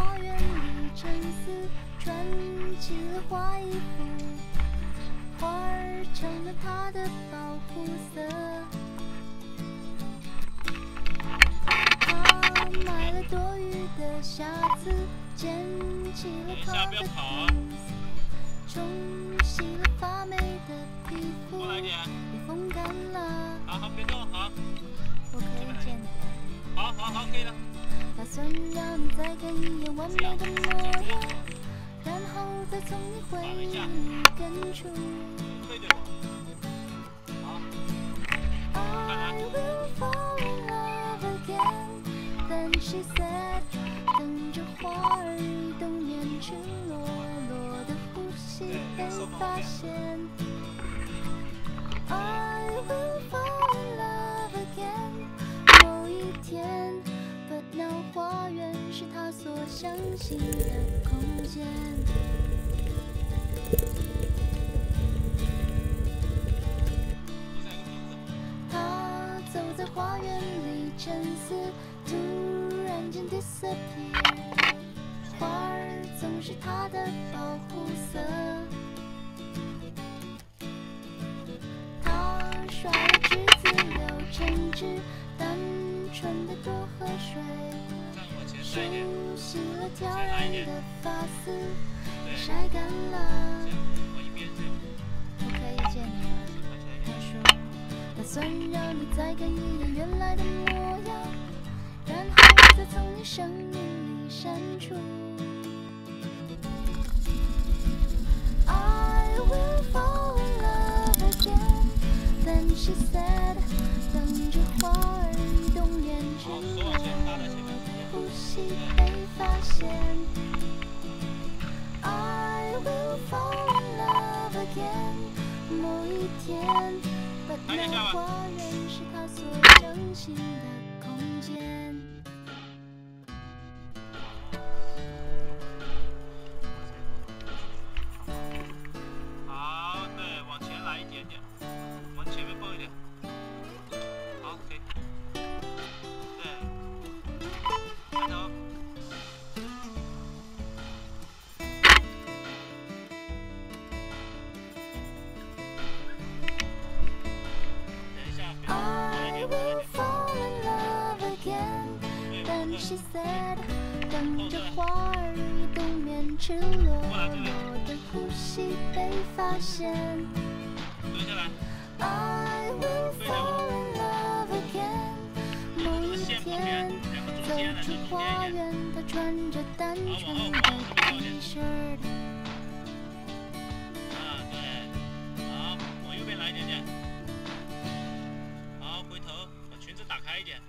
花园里沉思，穿起了花衣服，花儿成了他的保护色。他买了多余的瑕疵，捡起了他的影子，冲洗了发霉的皮肤，过来点，被风干了。好好别动，好，我可以见你。好好好，可以了。打算让你再看一眼完美的模样，然后再从你回忆里根除。，I will fall in love again，但 she said，等着花儿移动，变成裸裸的呼吸被发现。是他所相信的空间。他走在花园里沉思，突然间 disappear。花儿总是他的保护色。他刷了橘子，留橙汁，单纯的多喝水。再往前梳带一点，洗了挑染的发丝，晒干了。我可以见你了。他说：“打算让你再看一眼原来的模样，然后再从你生命里删除。” I will fall in love again, then she said，某一天，把认识他。等着花儿移动变赤裸裸的呼吸被发现。I will fall in love again，某一天，走出花园，他穿着单纯的 T 恤。啊，对，好，往右边来一点点。好，回头把裙子打开一点。